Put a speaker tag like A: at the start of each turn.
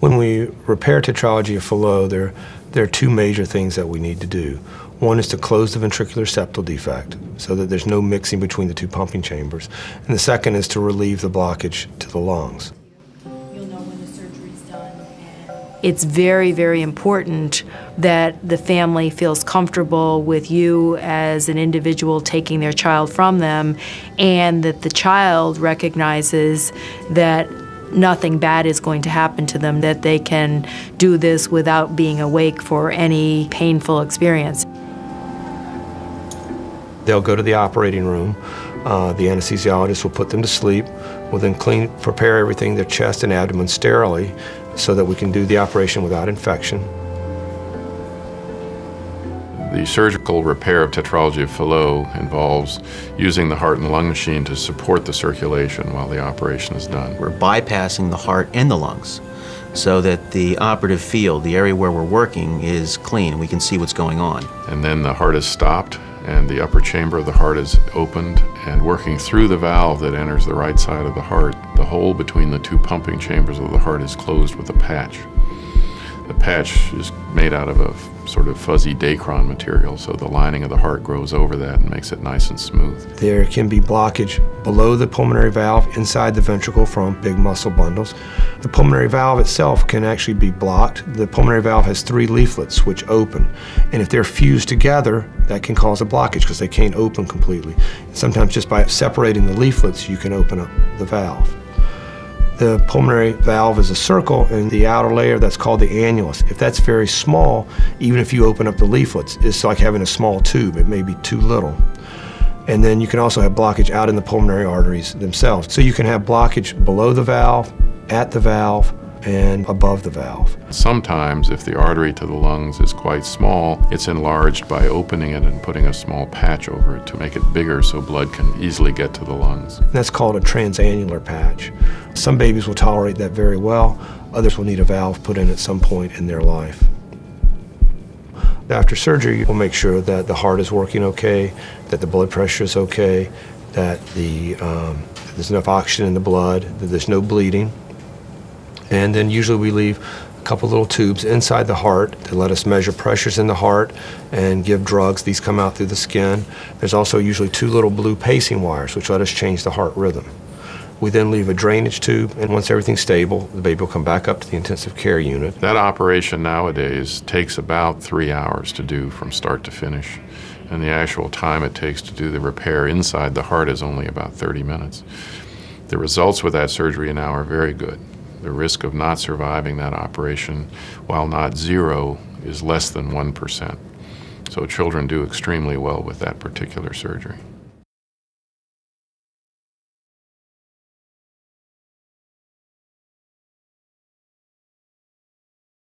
A: When we repair tetralogy of Fallot, there, there are two major things that we need to do. One is to close the ventricular septal defect so that there's no mixing between the two pumping chambers. And the second is to relieve the blockage to the lungs.
B: It's very, very important that the family feels comfortable with you as an individual taking their child from them and that the child recognizes that nothing bad is going to happen to them, that they can do this without being awake for any painful experience.
A: They'll go to the operating room. Uh, the anesthesiologist will put them to sleep. We'll then clean, prepare everything, their chest and abdomen sterilely, so that we can do the operation without infection.
C: The surgical repair of tetralogy of Fallot involves using the heart and lung machine to support the circulation while the operation is done.
D: We're bypassing the heart and the lungs so that the operative field, the area where we're working, is clean we can see what's going on.
C: And then the heart is stopped and the upper chamber of the heart is opened and working through the valve that enters the right side of the heart, the hole between the two pumping chambers of the heart is closed with a patch. The patch is made out of a sort of fuzzy Dacron material, so the lining of the heart grows over that and makes it nice and smooth.
A: There can be blockage below the pulmonary valve, inside the ventricle from big muscle bundles. The pulmonary valve itself can actually be blocked. The pulmonary valve has three leaflets which open, and if they're fused together, that can cause a blockage because they can't open completely. And Sometimes just by separating the leaflets, you can open up the valve. The pulmonary valve is a circle, and the outer layer that's called the annulus. If that's very small, even if you open up the leaflets, it's like having a small tube. It may be too little. And then you can also have blockage out in the pulmonary arteries themselves. So you can have blockage below the valve, at the valve, and above the valve.
C: Sometimes, if the artery to the lungs is quite small, it's enlarged by opening it and putting a small patch over it to make it bigger so blood can easily get to the lungs.
A: That's called a transannular patch. Some babies will tolerate that very well, others will need a valve put in at some point in their life. After surgery, we'll make sure that the heart is working okay, that the blood pressure is okay, that the, um, there's enough oxygen in the blood, that there's no bleeding, and then usually we leave a couple little tubes inside the heart to let us measure pressures in the heart and give drugs. These come out through the skin. There's also usually two little blue pacing wires which let us change the heart rhythm. We then leave a drainage tube, and once everything's stable, the baby will come back up to the intensive care unit.
C: That operation nowadays takes about three hours to do from start to finish, and the actual time it takes to do the repair inside the heart is only about 30 minutes. The results with that surgery now are very good. The risk of not surviving that operation, while not zero, is less than 1%. So children do extremely well with that particular surgery.